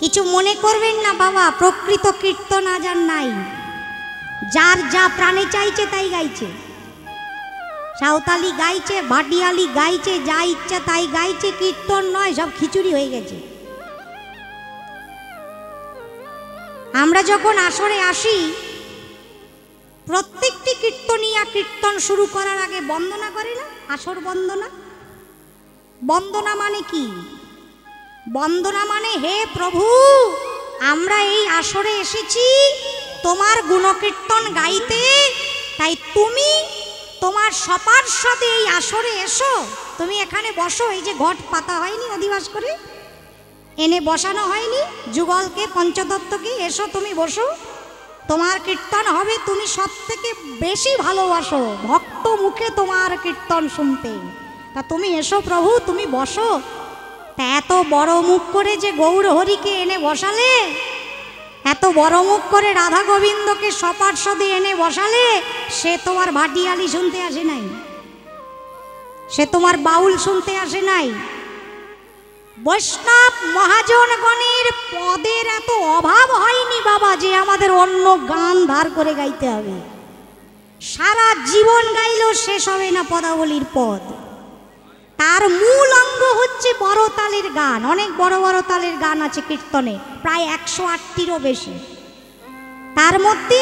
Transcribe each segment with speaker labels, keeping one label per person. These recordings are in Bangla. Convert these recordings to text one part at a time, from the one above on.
Speaker 1: কিছু মনে করবেন না বাবা, প্রকৃত কীর্তন আজ আর নাই। যার যা প্রাণে চাইছে তাই গাইছে। সাঁওতালি গাইছে ভাটিয়ালি গাইছে, যা ইচ্ছা তাই গাইছে, কীর্তন নয়, সব খিচুড়ি হয়ে গেছে। আমরা যখন আসরে আসি, প্রত্যেকটি কীর্তনিয়া কীর্তন শুরু করার আগে বন্দনা করে না? আসর বন্দনা? বন্দনা মানে কি? বন্দনা মানে হে প্রভু, আমরা এই আসরে এসেছি তোমার গুণকীর্তন গাইতে। তাই তুমি তোমার সপার সাথে এই আসরে এসো। তুমি এখানে বসো, এই যে ঘট পাতা হয়নি অধিবাস করে এনে বসানো হয়নি। যুগলকে পঞ্চদত্তকে এসো তুমি বসো। তোমার কীর্তন হবে, তুমি সব থেকে বেশি ভালোবাসো। ভক্ত মুখে তোমার কীর্তন শুনতে। তা তুমি এসো প্রভু, তুমি বসো। তা এত বড় মুখ করে যে গৌর হরিকে এনে বসালে? এত বড় মুখ করে রাধা গোবিন্দকে সপার্শ্বদে এনে বসালে? সে তোমার ভাটিয়ালি শুনতে আসে নাই। সে তোমার বাউল শুনতে আসে নাই। বৈষ্ণব মহাজনগণের পদের এত অভাব হয়নি বাবা যে আমাদের অন্য গান ধার করে গাইতে হবে। সারা জীবন গাইলেও শেষ হবে না পদাবলীর পদ। তার মূল অঙ্গ হচ্ছে বড় তালের গান। অনেক বড় বড় তালের গান আছে কীর্তনে, প্রায় একশো আটটিরও বেশি। তার মধ্যে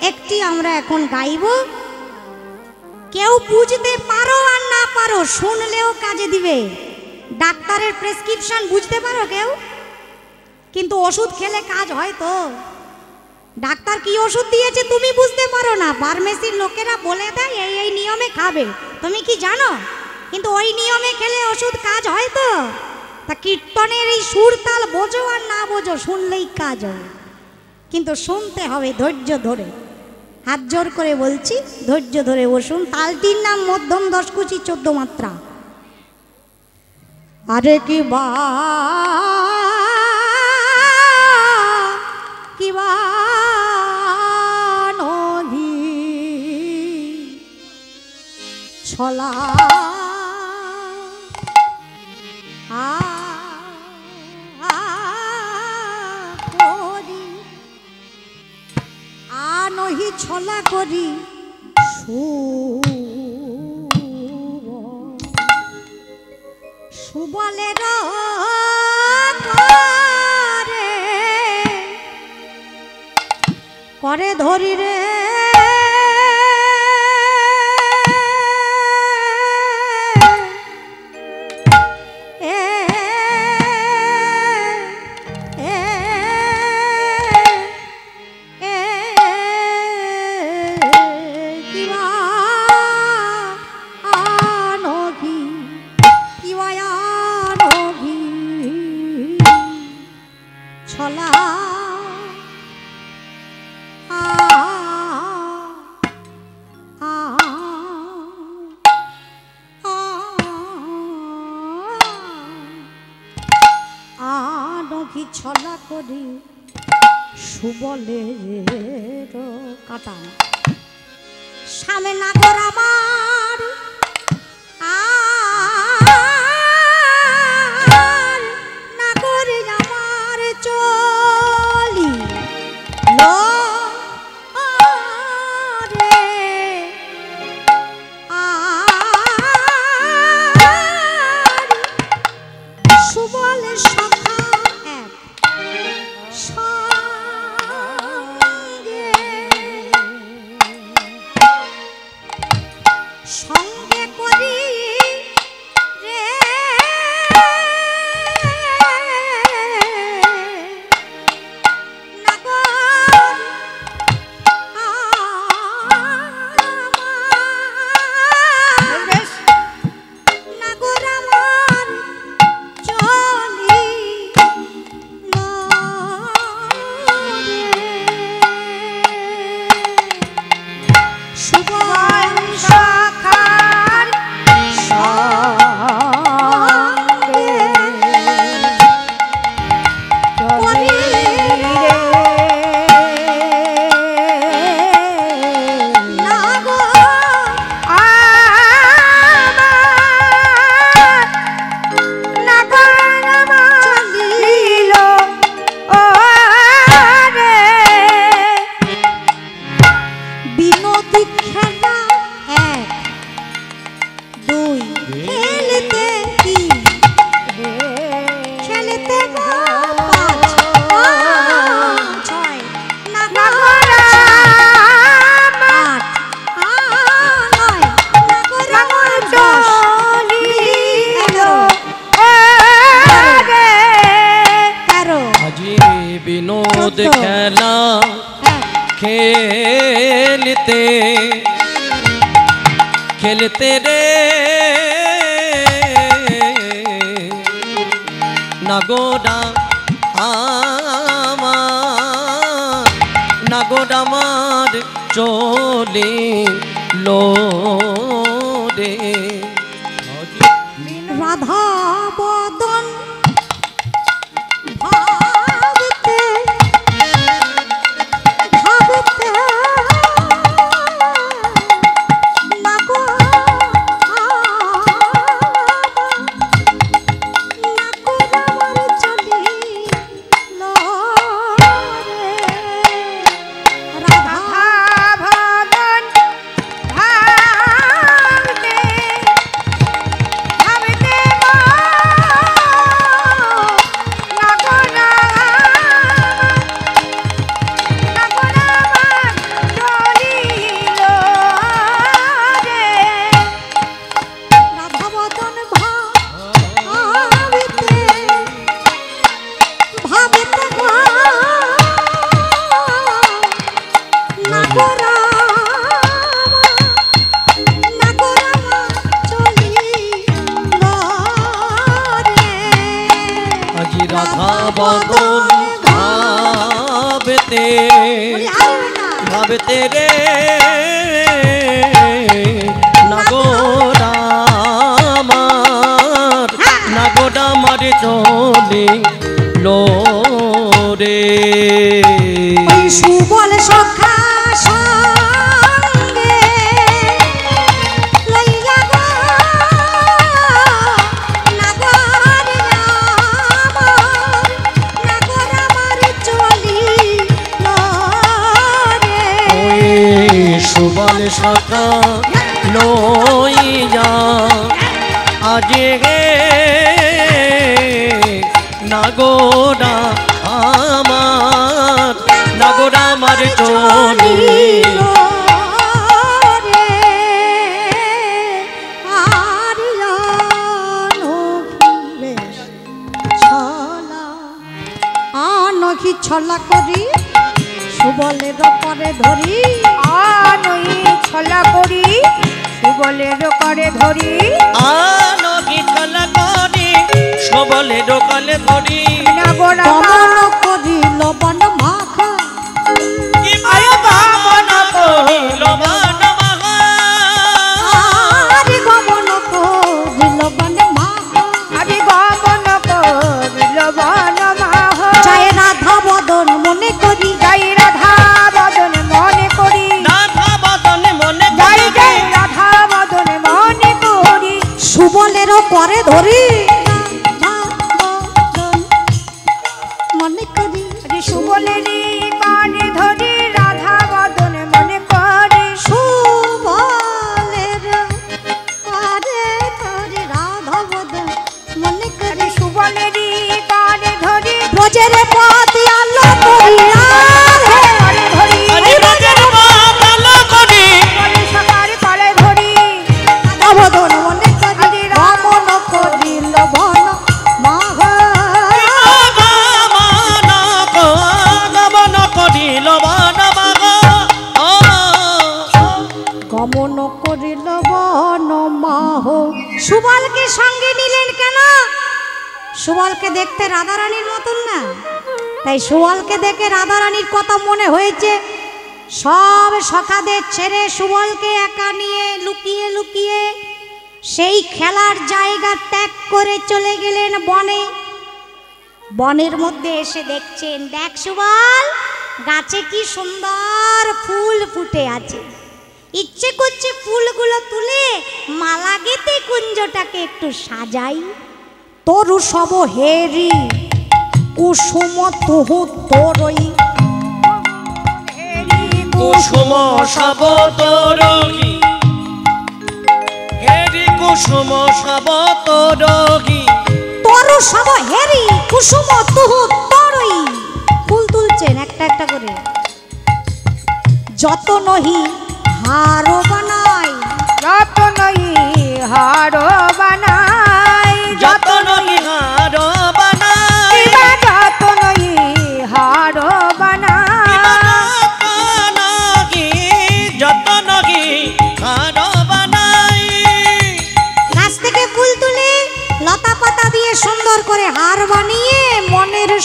Speaker 1: একটি আমরা এখন গাইব। কেউ বুঝতে পারো আর না পারো, শুনলেও কাজে দিবে। ডাক্তারের প্রেসক্রিপশন বুঝতে পারো কেউ? কিন্তু ওষুধ খেলে কাজ হয় তো। ডাক্তার কি ওষুধ দিয়েছে তুমি বুঝতে পারো না? ফার্মেসির লোকেরা বলে দেয়, এই এই নিয়মে খাবে। তুমি কি জানো? কিন্তু ওই নিয়মে খেলে ওষুধ কাজ হয় তো। তা কীর্তনের এই সুর তাল বোঝো আর না বোঝো, শুনলেই কাজ হবে কিন্তু শুনতে হবে ধৈর্য ধরে। হাত জোর করে বলছি, ধৈর্য ধরে বসুন। তালটির নাম মধ্যম দশকুচি চোদ্দ মাত্রা। আরে কি বা কি বা ছলা ছলা করি। সুবলের করে ধরি রে করি সুবলের কাটান। সামনে না আমার সত্য।
Speaker 2: খেলা খেলতে খেলতে রে নাগোডা আমার নাগোডা আমার চলে লো রে
Speaker 1: রাধা বদন
Speaker 2: নাগোডা মারে চলে লো রে মারে চলি
Speaker 1: ছলা করি সুবলের পরে ধরি।
Speaker 3: আনই ছলা করি সুবলের করে ধরি।
Speaker 2: আনো ছলা করি সবলে ডোকালে ধরি।
Speaker 3: নাগরা
Speaker 1: গমন করি লবণ ধরি। দেখতে রাধারানীর মতন না? তাই সুবলকে দেখে রাধারানীর কথা মনে হয়েছে। সব সখাদের ছেড়ে সুবলকে একা নিয়ে লুকিয়ে লুকিয়ে সেই খেলার জায়গা ত্যাগ করে চলে গেলেন বনে। বনের মধ্যে এসে দেখছেন, দেখ সুবল, গাছে কি সুন্দর ফুল ফুটে আছে। ইচ্ছে করছে ফুলগুলো তুলে মালা গেতে কুঞ্জটাকে একটু সাজাই। তরু সব হেরি কুসুম তুহু তোরই।
Speaker 2: কুসুম সব তোরগি হেরি কুসুম সব তোরগি।
Speaker 1: তরু সব হেরি কুসুম তুহু তোরই। ফুল তুলছেন একটা একটা করে। যত নহি হারো বানাই
Speaker 3: যতনই হার বানাই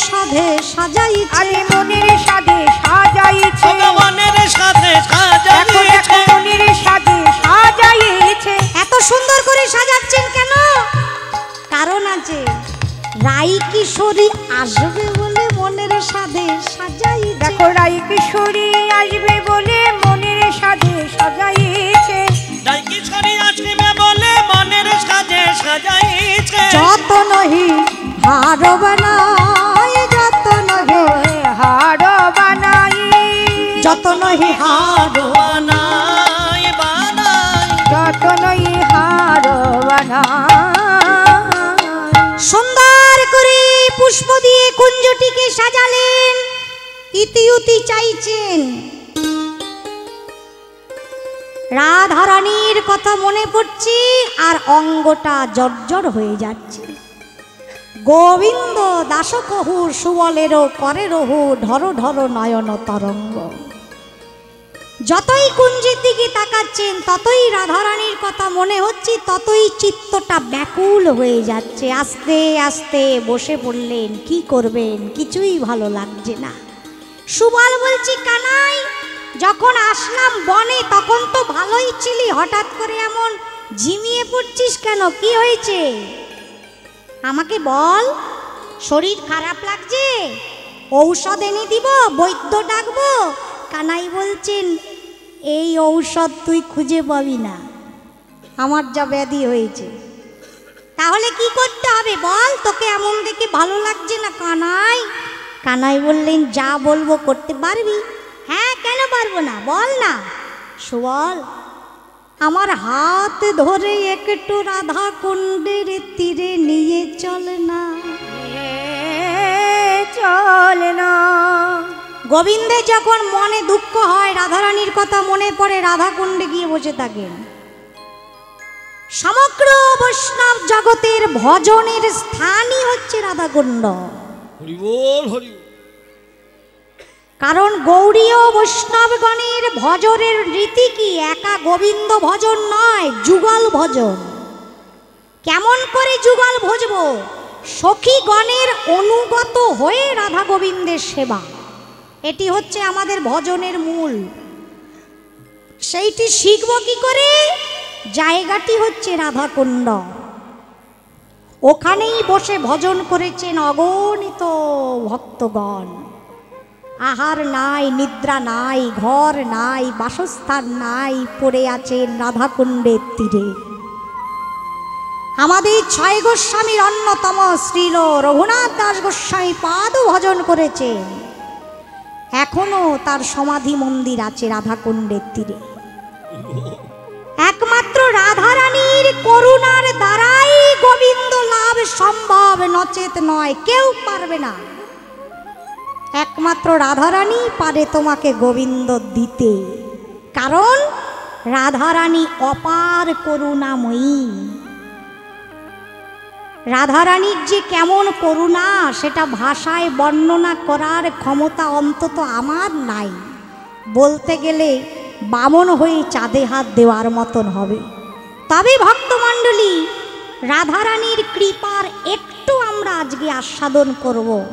Speaker 1: সাধে সাজাইছে।
Speaker 3: আরে মনের সাদে সাজাইছে।
Speaker 2: ভগবানের সাথে সাজাইছে।
Speaker 3: মনের সাদে সাজাইছে।
Speaker 1: এত সুন্দর করে সাজাচ্ছেন কেন? কারণ আছে রাই কিশোরী আসবে বলে মনের সাধে সাজাইছে।
Speaker 3: দেখো রাই কিশোরী আসবে বলে মনের সাদে সাজাইছে।
Speaker 2: তাই কিশোরী আসিবে বলে মনের সাথে সাজাইছে।
Speaker 1: যত নহি হার বানায়
Speaker 3: হার বানাই
Speaker 1: সুন্দর করে পুষ্প দিয়ে কুঞ্জটিকে সাজালেন। ইতিউতি চাইছেন। রাধারানীর কথা মনে পড়ছে আর অঙ্গটা জর্জর হয়ে যাচ্ছে। গোবিন্দ দাসকহু সুবলেরও করে রহু ঢর ঢর নয়ন তরঙ্গ যতই কুঞ্জের দিকে তাকাচ্ছেন, ততই রাধারানীর কথা মনে হচ্ছে, ততই চিত্তটা ব্যাকুল হয়ে যাচ্ছে। আস্তে আস্তে বসে পড়লেন, কি করবেন? কিছুই ভালো লাগছে না। সুবল বলছি, কানাই, যখন আসলাম বনে, তখন তো ভালোই ছিলি, হঠাৎ করে এমন ঝিমিয়ে পড়ছিস কেন? কি হয়েছে? আমাকে বল, শরীর খারাপ লাগছে? ঔষধ এনে দিব, বৈদ্য ডাকবো কানাই বলছেন, এই ঔষধ তুই খুঁজে পাবি না। আমার যা ব্যাধি হয়েছে। তাহলে কি করতে হবে বল? তোকে এমন দেখে ভালো লাগছে না কানাই? কানাই বললেন, যা বলব করতে পারবি? হ্যাঁ কেন পারব না? বল না। সুবল, আমার হাত ধরে একটু রাধা কুণ্ডের তীরে নিয়ে চল না।
Speaker 3: চল না।
Speaker 1: গোবিন্দের যখন মনে দুঃখ হয় রাধারানীর কথা মনে পড়ে রাধাকুণ্ডে গিয়ে বসে থাকেন। সমগ্র বৈষ্ণব জগতের ভজনের স্থানই হচ্ছে রাধাকুণ্ড। কারণ গৌরীয় বৈষ্ণবগণের ভজনের রীতি কি? একা গোবিন্দ ভজন নয় যুগল ভজন। কেমন করে যুগল ভজব? সখীগণের অনুগত হয়ে রাধা গোবিন্দের সেবা। এটি হচ্ছে আমাদের ভজনের মূল। সেইটি শিখব কি করে? জায়গাটি হচ্ছে রাধাকুণ্ড। ওখানেই বসে ভজন করেছেন অগণিত ভক্তগণ। আহার নাই, নিদ্রা নাই, ঘর নাই, বাসস্থান নাই, পড়ে আছেন রাধাকুণ্ডের তীরে। আমাদের ছয় গোস্বামীর অন্যতম শ্রীল রঘুনাথ দাস গোস্বামী পাদ ভজন করেছেন। এখনও তার সমাধি মন্দির আছে রাধাকুণ্ডের তীরে। একমাত্র রাধারানীর করুণার দ্বারাই গোবিন্দ লাভ সম্ভব, নচেত নয়, কেউ পারবে না। একমাত্র রাধারানী পারে তোমাকে গোবিন্দ দিতে, কারণ রাধারানী অপার করুণাময়ী। রাধারানীর যে কেমন করুণা, সেটা ভাষায় বর্ণনা করার ক্ষমতা অন্তত আমার নাই। বলতে গেলে বামন হয়ে চাঁদে হাত দেওয়ার মতন হবে। তবে ভক্তমণ্ডলী, রাধারানীর কৃপার একটু আমরা আজকে আস্বাদন করব।